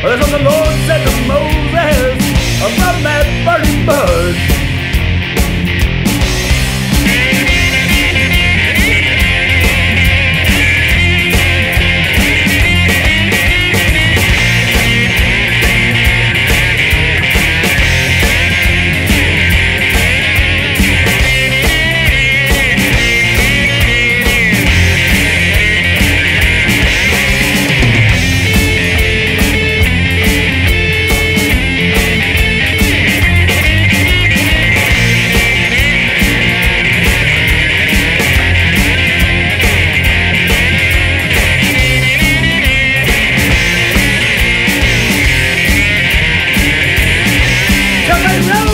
It's on the Cause I